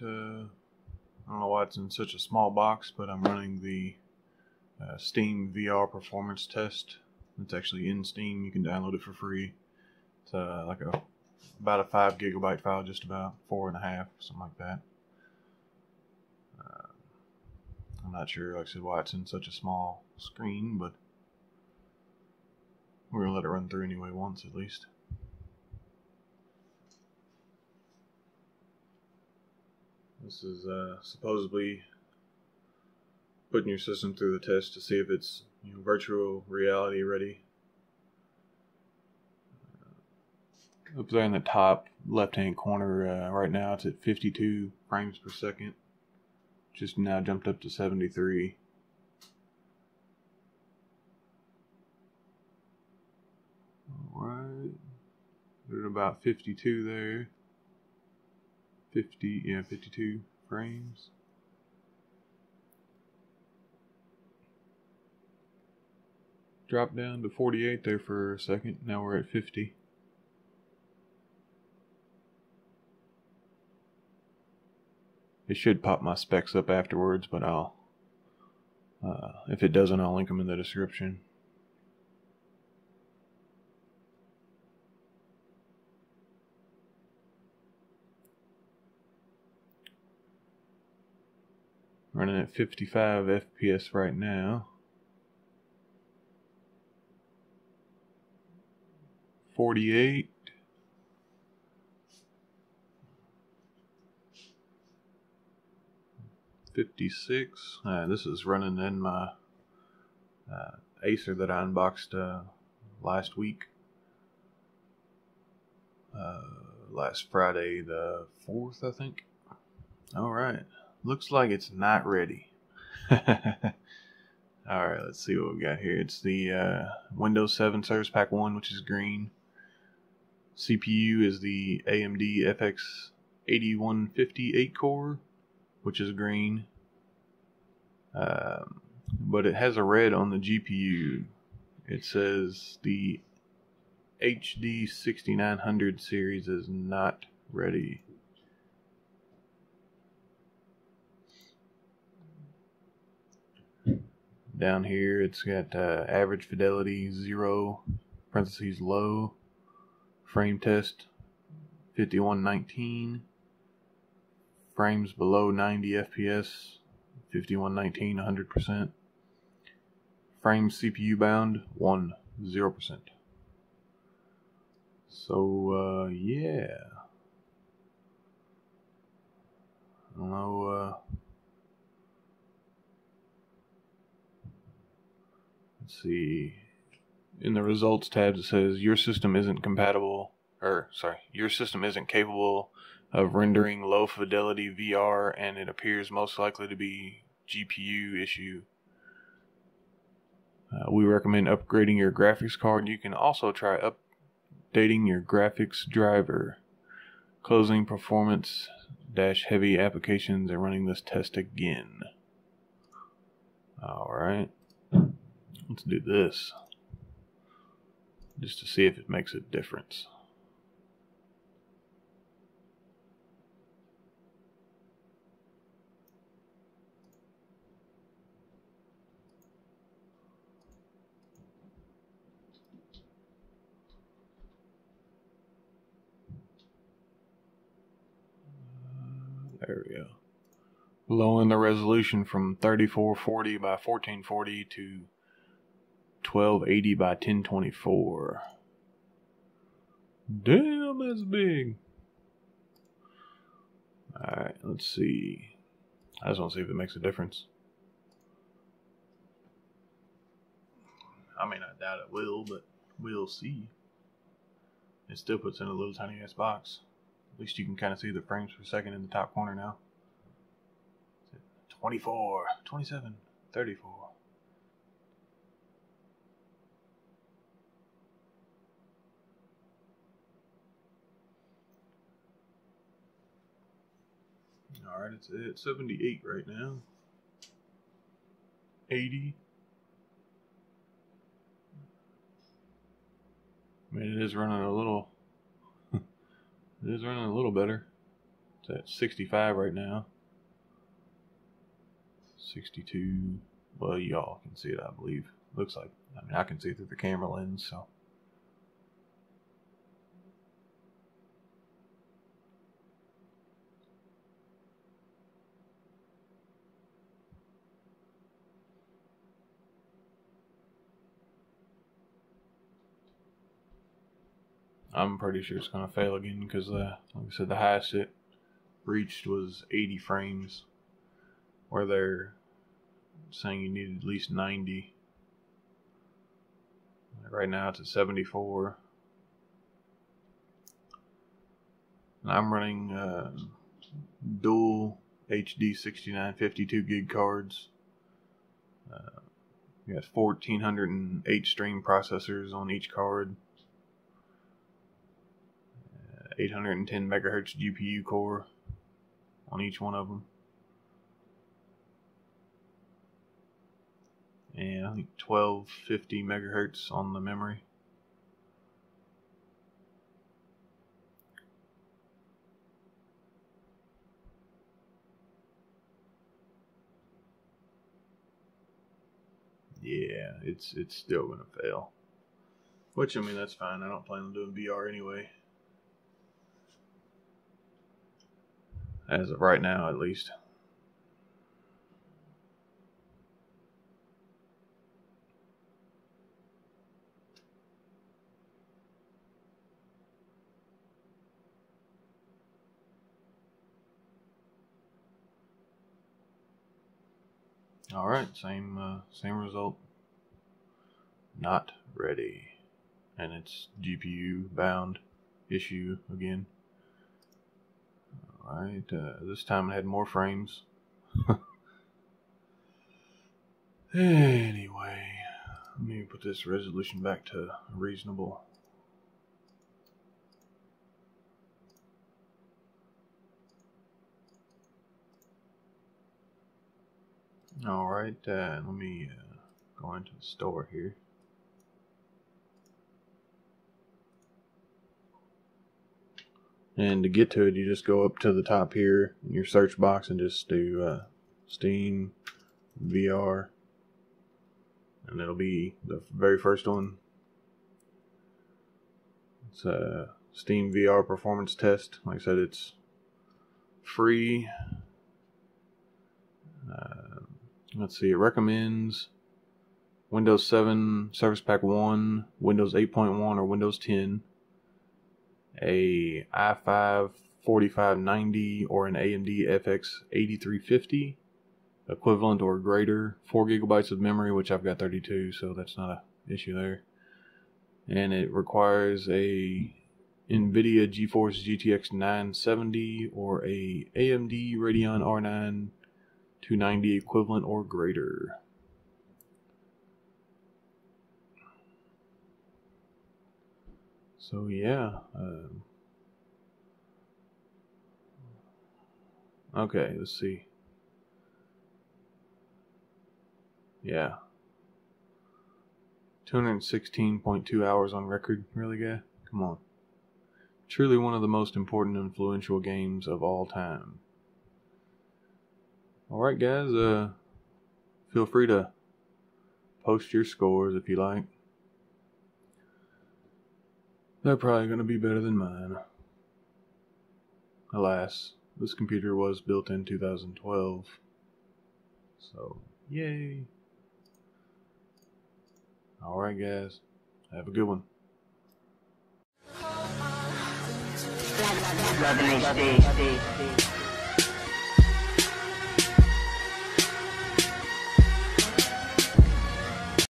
Uh, I don't know why it's in such a small box, but I'm running the uh, Steam VR performance test. It's actually in Steam. You can download it for free. It's uh, like a about a five gigabyte file, just about four and a half, something like that. Uh, I'm not sure, like I said, why it's in such a small screen, but we're gonna let it run through anyway once at least. This is uh, supposedly putting your system through the test to see if it's you know, virtual reality ready. Uh, up there in the top left hand corner, uh, right now it's at 52 frames per second. Just now jumped up to 73. Alright. We're at about 52 there. 50, yeah, 52 frames. Drop down to 48 there for a second. Now we're at 50. It should pop my specs up afterwards, but I'll, uh, if it doesn't, I'll link them in the description. Running at 55 FPS right now. 48. Fifty-six. Uh, this is running in my uh, Acer that I unboxed uh, last week. Uh, last Friday, the fourth, I think. All right. Looks like it's not ready. Alright, let's see what we got here. It's the uh, Windows 7 Service Pack 1, which is green. CPU is the AMD FX 8158 core, which is green. Um, but it has a red on the GPU. It says the HD 6900 series is not ready. Down here, it's got uh, average fidelity zero, parentheses low, frame test 5119, frames below 90 FPS 5119 100%, frame CPU bound 1 0%. So, uh, yeah. I don't know, uh, Let's see. In the results tab, it says your system isn't compatible, or sorry, your system isn't capable of rendering low fidelity VR, and it appears most likely to be GPU issue. Uh, we recommend upgrading your graphics card. You can also try updating your graphics driver. Closing performance dash heavy applications and running this test again. Alright. Let's do this. Just to see if it makes a difference. Uh, there we go. Lowering the resolution from 3440 by 1440 to 1280 by 1024. Damn, that's big. Alright, let's see. I just want to see if it makes a difference. I mean, I doubt it will, but we'll see. It still puts in a little tiny ass box. At least you can kind of see the frames per second in the top corner now. 24, 27, 34. Alright, it's at 78 right now. 80. I mean, it is running a little. it is running a little better. It's at 65 right now. 62. Well, y'all can see it, I believe. Looks like. I mean, I can see through the camera lens, so. I'm pretty sure it's going to fail again because, uh, like I said, the highest it reached was 80 frames, where they're saying you need at least 90. Right now it's at 74. And I'm running uh, dual HD 6952 gig cards. Uh, we got 1408 stream processors on each card. 810 megahertz GPU core on each one of them. And I think 1250 megahertz on the memory. Yeah, it's it's still gonna fail. Which I mean that's fine. I don't plan on doing VR anyway. As of right now, at least. All right, same uh, same result. Not ready, and it's GPU bound issue again. Alright, uh, this time it had more frames. anyway, let me put this resolution back to reasonable. Alright, uh, let me uh, go into the store here. And to get to it, you just go up to the top here in your search box and just do uh, Steam VR. And it'll be the very first one. It's a Steam VR performance test. Like I said, it's free. Uh, let's see, it recommends Windows 7 Service Pack 1, Windows 8.1, or Windows 10 a i5 4590 or an AMD FX 8350 equivalent or greater, 4 gigabytes of memory, which I've got 32, so that's not an issue there. And it requires a NVIDIA GeForce GTX 970 or a AMD Radeon R9 290 equivalent or greater. So yeah. Um, okay, let's see. Yeah. 216.2 hours on record, really, guy? Come on. Truly one of the most important influential games of all time. Alright, guys, uh, feel free to post your scores if you like. They're probably going to be better than mine. Alas, this computer was built in 2012. So, yay. Alright, guys. Have a good one. HD.